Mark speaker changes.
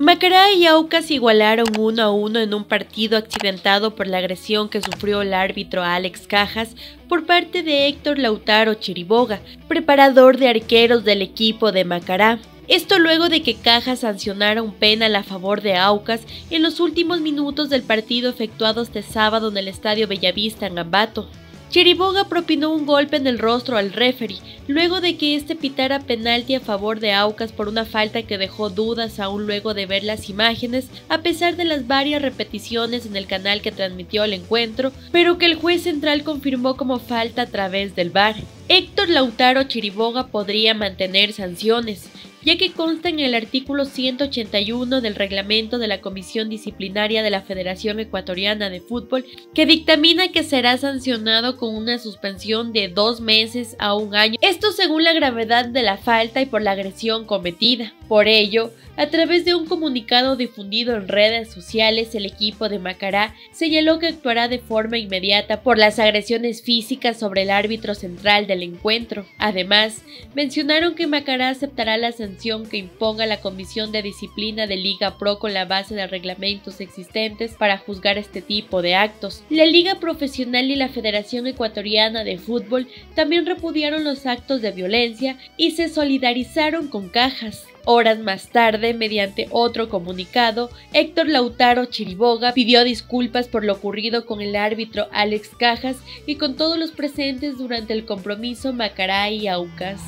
Speaker 1: Macará y Aucas igualaron uno a uno en un partido accidentado por la agresión que sufrió el árbitro Alex Cajas por parte de Héctor Lautaro Chiriboga, preparador de arqueros del equipo de Macará. Esto luego de que Cajas sancionara un penal a favor de Aucas en los últimos minutos del partido efectuado este sábado en el Estadio Bellavista en Ambato. Chiriboga propinó un golpe en el rostro al referee, luego de que este pitara penalti a favor de Aucas por una falta que dejó dudas aún luego de ver las imágenes, a pesar de las varias repeticiones en el canal que transmitió el encuentro, pero que el juez central confirmó como falta a través del VAR. Héctor Lautaro Chiriboga podría mantener sanciones, ya que consta en el artículo 181 del reglamento de la Comisión Disciplinaria de la Federación Ecuatoriana de Fútbol, que dictamina que será sancionado con una suspensión de dos meses a un año, esto según la gravedad de la falta y por la agresión cometida. Por ello, a través de un comunicado difundido en redes sociales, el equipo de Macará señaló que actuará de forma inmediata por las agresiones físicas sobre el árbitro central del encuentro. Además, mencionaron que Macará aceptará la sanción que imponga la Comisión de Disciplina de Liga Pro con la base de reglamentos existentes para juzgar este tipo de actos. La Liga Profesional y la Federación Ecuatoriana de Fútbol también repudiaron los actos de violencia y se solidarizaron con Cajas. Horas más tarde, mediante otro comunicado, Héctor Lautaro Chiriboga pidió disculpas por lo ocurrido con el árbitro Alex Cajas y con todos los presentes durante el compromiso Macará y Aucas.